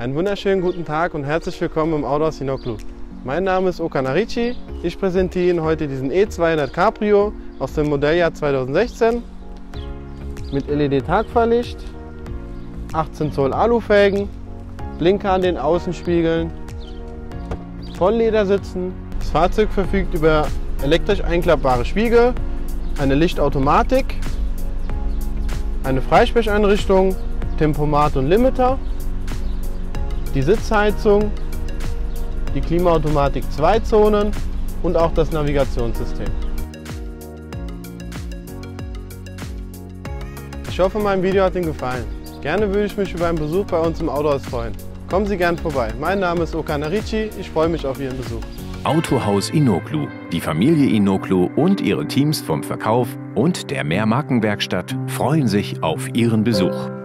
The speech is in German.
Einen wunderschönen guten Tag und herzlich willkommen im Autohaus Sinoklu. Mein Name ist Oka Narici. Ich präsentiere Ihnen heute diesen E200 Cabrio aus dem Modelljahr 2016 mit LED-Tagfahrlicht, 18 Zoll Alufelgen, Blinker an den Außenspiegeln, Vollledersitzen. Das Fahrzeug verfügt über elektrisch einklappbare Spiegel, eine Lichtautomatik, eine Freisprecheinrichtung, Tempomat und Limiter, die Sitzheizung, die Klimaautomatik zwei Zonen und auch das Navigationssystem. Ich hoffe, mein Video hat Ihnen gefallen. Gerne würde ich mich über einen Besuch bei uns im Autohaus freuen. Kommen Sie gern vorbei. Mein Name ist Oka Narici. Ich freue mich auf Ihren Besuch. Autohaus Inoklu, die Familie Inoklu und ihre Teams vom Verkauf und der Mehrmarkenwerkstatt freuen sich auf Ihren Besuch.